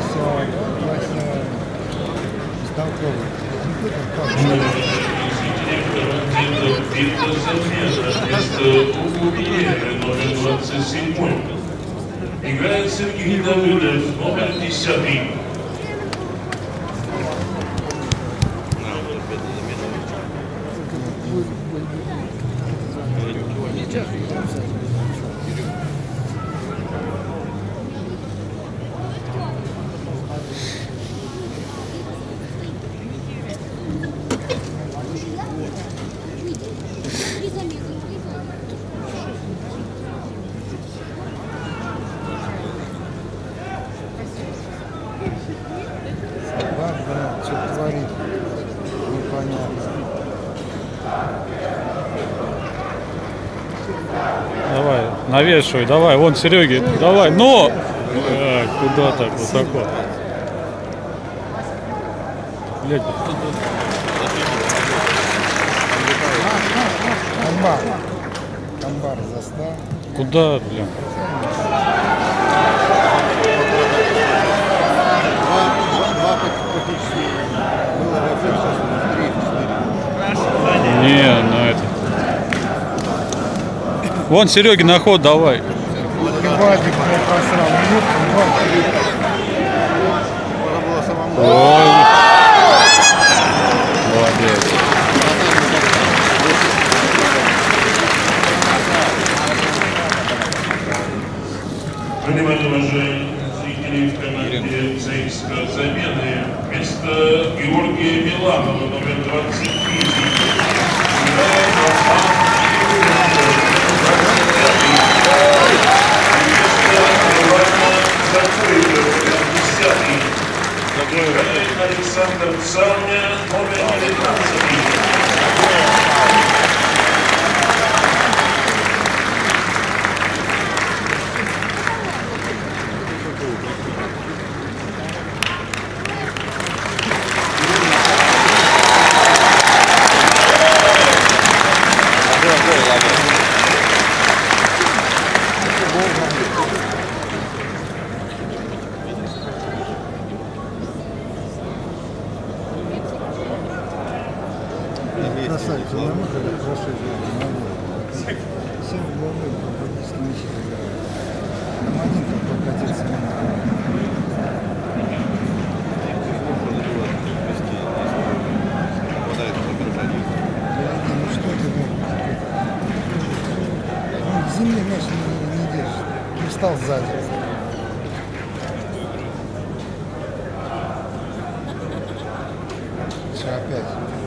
Лосек, лосек, лосек. Бестолковый. Вместо Угу Пьеры, номер 27. Играет Сергей Давыдов, номер 10. Собака, что творит. Непонятно. Давай, навешивай, давай, вон Сереги, давай, но! А, куда так высоко? Блядь, Амбар. Амбар застал. куда, блин? Два практически было рефлекс, сейчас у нас три, четыре. Не, ну это. Вон Сереги на ход давай. Ой. Молодец. Внимание, уважаемые зрители в команде Цейска замены. Вместо Георгия Миланова, номер 23. Красавица, на выходе хорошо играет. Всем головой практически как прокатился на? Он к земле мяч не, не держит. Не встал сзади. Все, опять.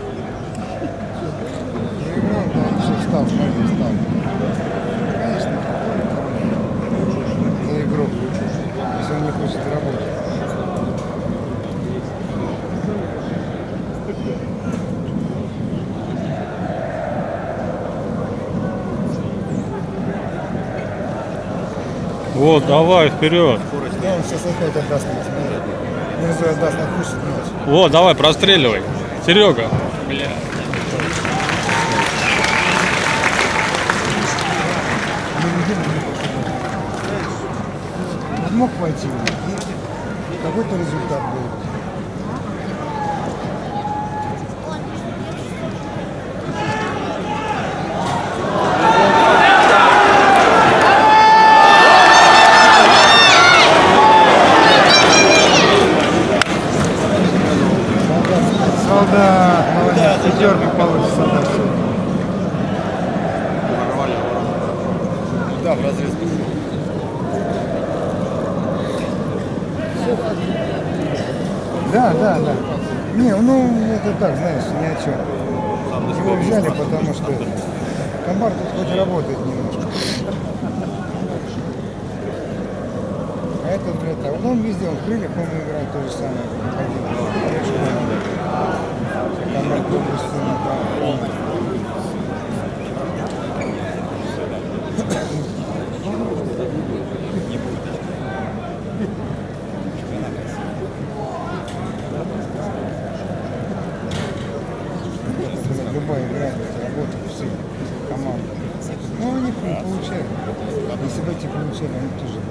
Проиграл, да, он все встал, смотри, встал. Конечно, за игру. Если он не хочет работать. Вот, давай, вперед. Да, он сейчас опять отдаст смотри. Внизу отдаст, мяч. Вот, давай, простреливай. Серега. Бля. Он мог пойти, и какой-то результат был. Солдат, молодец, пятерка получится солдат. Да, в разрез Да, да, да. Не, ну это так, знаешь, ни о чем. Его взяли, потому что комбар тут хоть работает немножко. А этот, блядь, а вот он везде, он в крыльях, он играет то же самое. Комбар полностью на полностью. Это любая это работа всей команды. Ну, они не получают. Если бы эти получали, они тоже